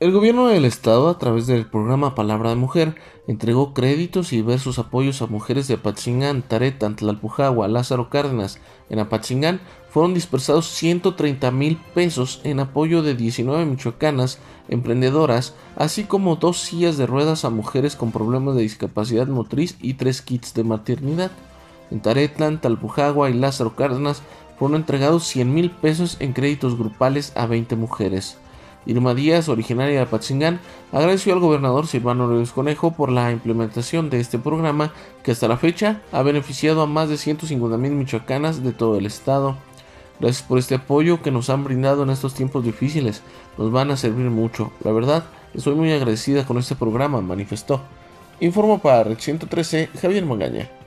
El gobierno del estado, a través del programa Palabra de Mujer, entregó créditos y diversos apoyos a mujeres de Apachingán, Tareta, Tlalpujagua, Lázaro Cárdenas. En Apachingán fueron dispersados 130 mil pesos en apoyo de 19 michoacanas emprendedoras, así como dos sillas de ruedas a mujeres con problemas de discapacidad motriz y tres kits de maternidad. En Taretlan, Talpujagua y Lázaro Cárdenas fueron entregados 100 mil pesos en créditos grupales a 20 mujeres. Irma Díaz, originaria de Apachingán, agradeció al gobernador Silvano Rodríguez Conejo por la implementación de este programa que hasta la fecha ha beneficiado a más de 150 mil michoacanas de todo el estado. Gracias por este apoyo que nos han brindado en estos tiempos difíciles, nos van a servir mucho. La verdad, estoy muy agradecida con este programa, manifestó. Informo para Red 113, Javier Magaña.